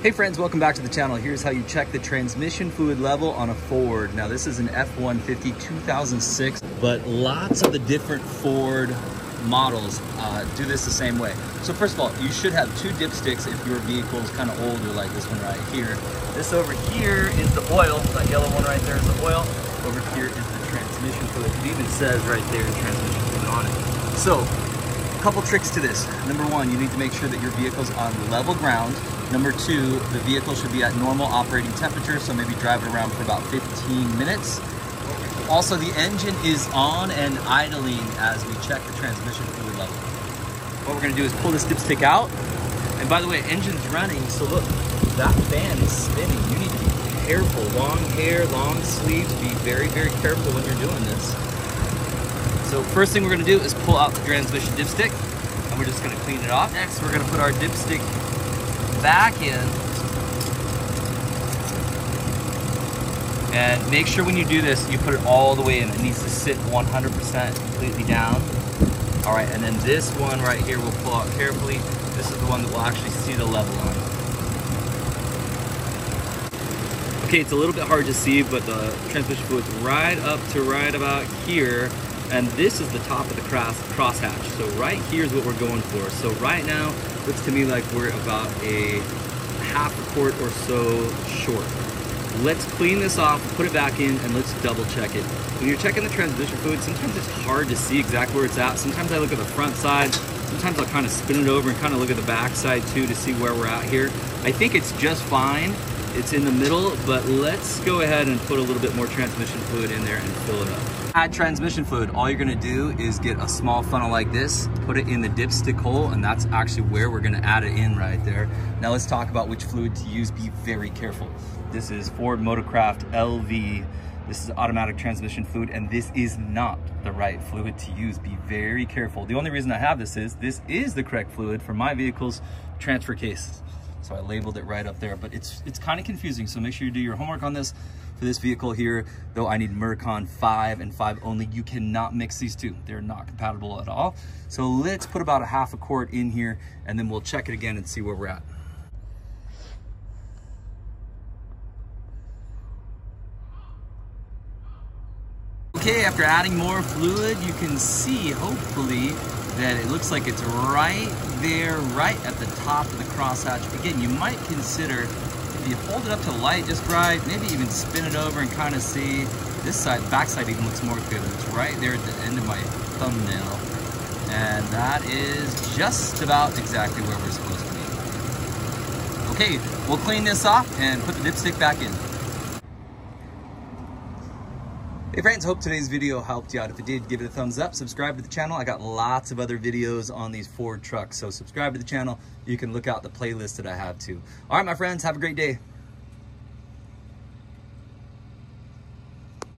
Hey friends, welcome back to the channel. Here's how you check the transmission fluid level on a Ford. Now this is an F-150 2006, but lots of the different Ford models uh, do this the same way. So first of all, you should have two dipsticks if your vehicle is kind of older like this one right here. This over here is the oil, that yellow one right there is the oil. Over here is the transmission fluid. It even says right there transmission fluid on it. So, couple tricks to this. Number one, you need to make sure that your vehicle's on level ground Number two, the vehicle should be at normal operating temperature, so maybe drive it around for about 15 minutes. Also, the engine is on and idling as we check the transmission fluid level. What we're gonna do is pull this dipstick out. And by the way, engine's running, so look, that fan is spinning. You need to be careful. Long hair, long sleeves, be very, very careful when you're doing this. So first thing we're gonna do is pull out the transmission dipstick, and we're just gonna clean it off. Next, we're gonna put our dipstick back in. And make sure when you do this, you put it all the way in. It needs to sit 100% completely down. All right, and then this one right here we'll pull out carefully. This is the one that we'll actually see the level on. Okay, it's a little bit hard to see, but the transmission fluid's right up to right about here. And this is the top of the cross crosshatch. So right here is what we're going for. So right now, looks to me like we're about a half a quart or so short. Let's clean this off, put it back in, and let's double check it. When you're checking the transmission fluid, sometimes it's hard to see exactly where it's at. Sometimes I look at the front side, sometimes I'll kind of spin it over and kind of look at the back side too to see where we're at here. I think it's just fine. It's in the middle, but let's go ahead and put a little bit more transmission fluid in there and fill it up. Add transmission fluid. All you're gonna do is get a small funnel like this, put it in the dipstick hole, and that's actually where we're gonna add it in right there. Now let's talk about which fluid to use. Be very careful. This is Ford Motorcraft LV. This is automatic transmission fluid, and this is not the right fluid to use. Be very careful. The only reason I have this is, this is the correct fluid for my vehicle's transfer case. So I labeled it right up there, but it's it's kind of confusing. So make sure you do your homework on this. For this vehicle here, though I need Mercon 5 and 5 only, you cannot mix these two. They're not compatible at all. So let's put about a half a quart in here and then we'll check it again and see where we're at. Okay, after adding more fluid, you can see, hopefully, that it looks like it's right there, right at the top of the crosshatch. Again, you might consider, if you hold it up to light just right, maybe even spin it over and kind of see, this side, back side even looks more good. It's right there at the end of my thumbnail. And that is just about exactly where we're supposed to be. Okay, we'll clean this off and put the dipstick back in. Hey friends, hope today's video helped you out. If it did, give it a thumbs up, subscribe to the channel. I got lots of other videos on these Ford trucks, so subscribe to the channel. You can look out the playlist that I have too. All right, my friends, have a great day.